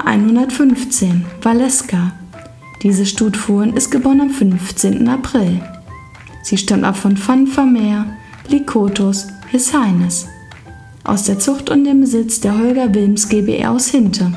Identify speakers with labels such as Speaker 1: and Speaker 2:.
Speaker 1: Nummer 115, Valeska. Diese Stutfuhren ist geboren am 15. April. Sie stammt ab von Van Vermeer, Lykotus, His Highness. Aus der Zucht und dem Besitz der Holger Wilms GbR aus Hinte.